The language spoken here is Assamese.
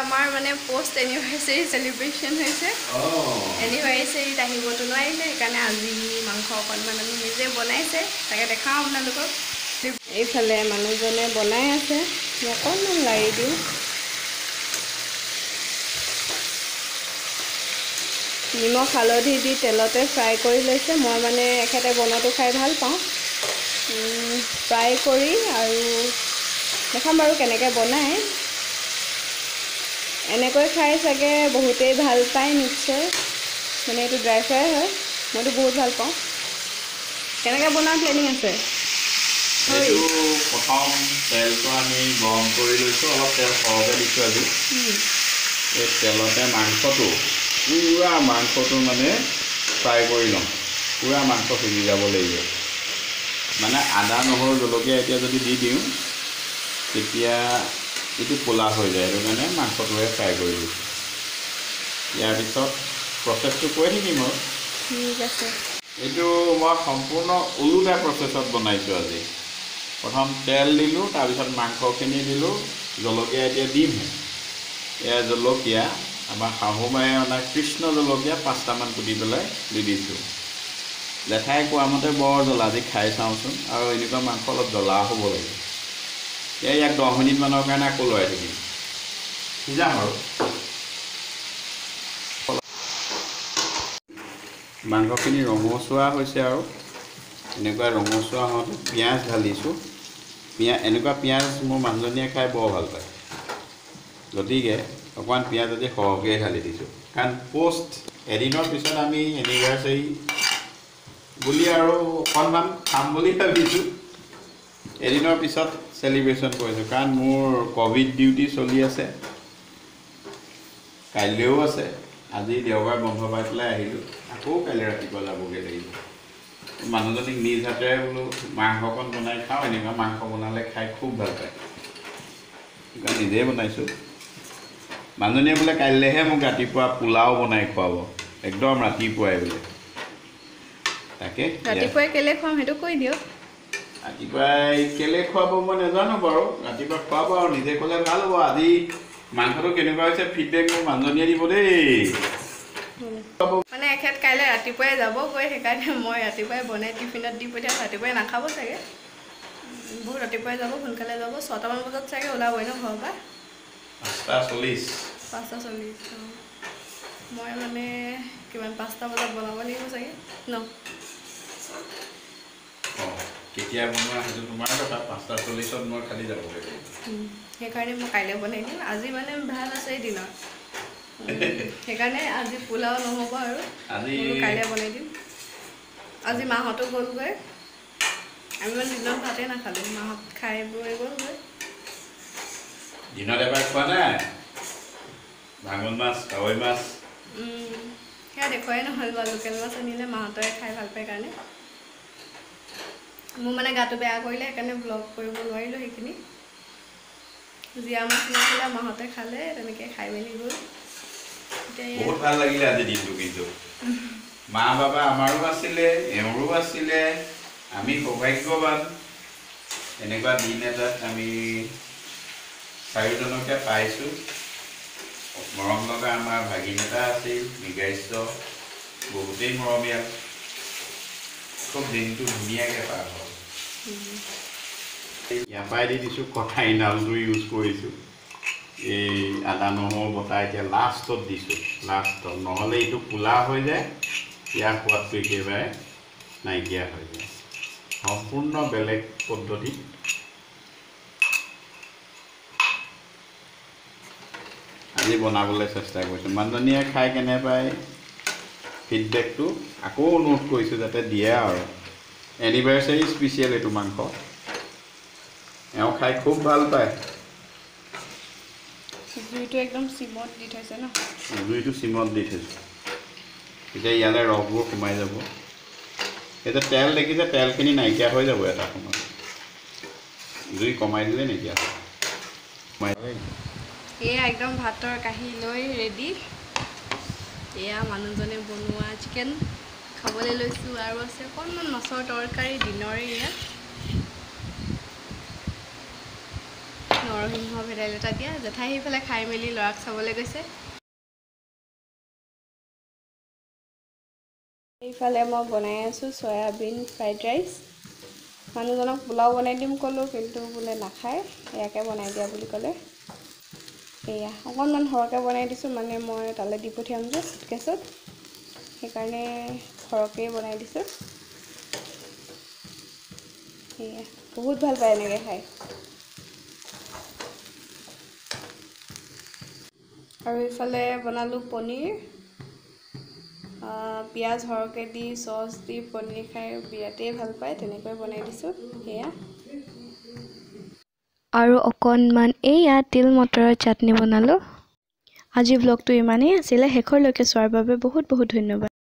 আমাৰ মানে পষ্ট এনিভাৰ্চাৰী চেলিব্ৰেশ্যন হৈছে। এনিভাৰ্চাৰীত আহিবতো নোৱাৰিলে সেইকাৰণে আজি মাংস অকণমান আমি নিজে বনাইছে তাকে দেখাওঁ আপোনালোকক। এইফালে মানুহজনে বনাই আছে অকণমান লাৰি দিওঁ। নিমখ হালধি দি তেলতে ফ্ৰাই কৰি লৈছে মই মানে এখেতে বনোৱাটো খাই ভাল পাওঁ। ফ্ৰাই কৰি আৰু দেখাম বাৰু কেনেকৈ বনায়। এনেকৈ খাই চাগে বহুতেই ভাল পায় নিশ্চয়। মানে এইটো ড্ৰাই ফ্ৰাই হয় মইতো বহুত ভাল পাওঁ। কেনেকৈ বনোৱাৰ প্লেনিং আছে? এইটো প্ৰথম তেলটো আমি গৰম কৰি লৈছোঁ অলপ তেল সৰহকৈ দিছোঁ আজি। এই তেলতে মাংসটো পূৰা মাংসটো মানে ফ্ৰাই কৰি ল'ম। পূৰা মাংস সিজি যাব লাগিব। মানে আদা নহৰু জলকীয়া এতিয়া যদি দি দিওঁ তেতিয়া এইটো ক'লা হৈ যায় সেইটো কাৰণে মাংসটোহে ফ্ৰাই কৰি লৈছোঁ ইয়াৰ পিছত প্ৰচেছটো কৈ থাকিম আৰু। ঠিক আছে। এইটো মই সম্পূৰ্ণ ওলোটা প্ৰচেছত বনাইছোঁ আজি। প্ৰথম তেল দিলোঁ তাৰপিছত মাংসখিনি দিলোঁ জলকীয়া এতিয়া দিমহে। এয়া জলকীয়া আমাৰ শাহুমায়ে অনা কৃষ্ণ জলকীয়া পাঁচটামান কুটি পেলাই দি দিছোঁ। লেঠাই কোৱা মতে বৰ জ্বলা আজি খাই চাওঁচোন। আৰু এনেকুৱা মাংস অলপ জ্বলা হ'ব লাগে। এয়া ইয়াক দহ মিনিটমানৰ কাৰণে আকৌ লৰাই থাকিম সিজাম আৰু মাংসখিনি ৰঙচুৱা হৈছে আৰু এনেকুৱা ৰঙচুৱা হওঁতে পিঁয়াজ ঢালিছোঁ পিঁয়াজ এনেকুৱা পিঁয়াজ মোৰ মানুহজনীয়ে খাই বৰ ভাল পায় গতিকে অকণমান পিঁয়াজ আজি সৰহকৈ ঢালি দিছোঁ কাৰণ পষ্ট এদিনৰ পিছত আমি এনিভাৰ্চাৰী বুলি আৰু অকণমান খাম বুলি ভাবিছোঁ এদিনৰ পিছত চেলিব্ৰেশ্যন কৰিছোঁ। কাৰণ মোৰ ক'ভিড ডিউটি চলি আছে। কাইলৈও আছে। আজি দেওবাৰ বন্ধ পাই পেলাই আহিলোঁ। আকৌ কাইলৈ ৰাতিপুৱা যাবগৈ লাগিব। মানুহজনীক নিজ হাতেৰে বোলো মাংস অকণ বনাই খাওঁ এনেকুৱা মাংস বনালে খাই খুব ভাল পায়। সেইকাৰণে নিজেই বনাইছোঁ। মানুহজনীয়ে বোলে কাইলৈহে মোক ৰাতিপুৱা পোলাও বনাই খুৱাব। একদম ৰাতিপুৱাই বোলে। তাকে ৰাতিপুৱাই কেলৈ খুৱাম সেইটো কৈ দিয়ক। ৰাতিপুৱাই কেলে খুৱাব মই নাজানো বাৰু? ৰাতিপুৱা খুৱাব আৰু নিজে ক'লে ভাল হ'ব। আজি মাংসটো কেনেকুৱা হৈছে ফিডবেক মোৰ মানুহজনীয়ে দিব দেই। মানে এখেত কাইলৈ ৰাতিপুৱাই যাবগৈ সেইকাৰণে মই ৰাতিপুৱাই বনাই টিফিনত দি পঠিয়াম। ৰাতিপুৱাই নাখাব চাগে। বহুত ৰাতিপুৱাই যাব সোনকালে যাব। ছটামান বজাত চাগে ওলাবই ন ঘৰৰ পৰা? পাঁচটা চল্লিছ। পাঁচটা চল্লিছ অঁ। মই মানে কিমান পাঁচটা বজাত বনাব লাগিব চাগে। ন? কেতিয়া বনোৱা সেইটো তোমাৰ কথা পাঁচটা চল্লিছত মই খালি যাব লাগিব সেইকাৰণে মই কাইলৈ বনাই দিম। আজি মানে ভাল আছে দিনত। সেইকাৰণে আজি পোলাও নহ'ব আৰু। আজি কাইলৈ বনাই দিম। আজি মাহঁতো গ'লগৈ। আমি মানে দিনত ভাতেই নাখালোঁ মাহঁত খাই বৈ গ'লগৈ। দিনত এবাৰ খোৱা নাই? ভাঙন মাছ কাৱৈ মাছ? সেয়া দেখুৱাই নহ'ল বাৰু লোকেল মাছ আনিলে মাহঁতে খাই ভাল পায় কাৰণে। মোৰ মানে গাটো বেয়া কৰিলে সেইকাৰণে ব্লগ কৰিব নোৱাৰিলোঁ সেইখিনি। জীয়া মাছ নাছিলে মাহঁতে খালে তেনেকৈ খাই মেলি গ'ল। বহুত ভাল লাগিলে আজি দিনটো কিন্তু। মা বাবা আমাৰো আছিলে এওঁৰো আছিলে আমি সৌভাগ্যৱান। এনেকুৱা দিন এটাত আমি চাৰিওজনকে পাইছোঁ। মৰম লগা আমাৰ ভাগিন এটা আছিল মৃগাস্য বহুতেই মৰমীয়াল। খুব দিনটো ধুনীয়াকৈ পাৰ হ'ল। ইয়াৰ পৰাই দি দিছোঁ কঠাই নালটো ইউজ কৰিছোঁ। এই আদা নহৰু বটা এতিয়া লাষ্টত দিছোঁ লাষ্টত নহ'লে এইটো ক'লা হৈ যায় ইয়াৰ সোৱাদটো একেবাৰে নাইকিয়া হৈ যায়। সম্পূৰ্ণ বেলেগ পদ্ধতি। আজি বনাবলৈ চেষ্টা কৰিছোঁ। মানুহজনীয়ে খাই কেনে পায়? ফিডবেকটো আকৌ অনুৰোধ কৰিছোঁ যাতে দিয়ে আৰু। এনিভাৰ্চাৰী স্পেচিয়েল এইটো মাংস। এওঁ খাই খুব ভাল পায়। জুইটো একদম চিমত দি থৈছে ন? জুইটো চিমত দি থৈছোঁ। তেতিয়া ইয়ালৈ ৰসবোৰ সোমাই যাব। এতিয়া তেল দেখিছে তেলখিনি নাইকিয়া হৈ যাব এটা সময়ত। জুই কমাই দিলে নাইকিয়া হয় এয়া একদম ভাতৰ কাঁহী লৈ ৰেডি এয়া মানুহজনে বনোৱা চিকেন খাবলৈ লৈছোঁ আৰু আছে অকণমান মাছৰ তৰকাৰী দিনৰে ন নৰসিংহ ভেদাইলতা দিয়া জেঠাই সেইফালে খাই মেলি ল'ৰাক চাবলৈ গৈছে। এইফালে মই বনাই আছোঁ চয়াবিন ফ্ৰাইড ৰাইচ। মানুহজনক পোলাও বনাই দিম ক'লোঁ কিন্তু বোলে নাখায় এয়াকে বনাই দিয়া বুলি ক'লে। এয়া অকণমান সৰহকৈ বনাই দিছোঁ মানে মই তালৈ দি পঠিয়াম যে চুটকেছত সেইকাৰণে সৰহকৈয়ে বনাই দিছোঁ। সেয়া বহুত ভাল পায় এনেকৈ খাই। আৰু ইফালে বনালোঁ পনীৰ। পিঁয়াজ সৰহকৈ দি চচ দি পনীৰ খাই বিৰাটেই ভাল পায় তেনেকৈ বনাই দিছোঁ সেয়া আৰু অকণমান এইয়া তিল মটৰৰ চাটনি বনালোঁ। আজি ব্লগটো ইমানেই আছিলে। শেষৰলৈকে চোৱাৰ বাবে বহুত বহুত ধন্যবাদ।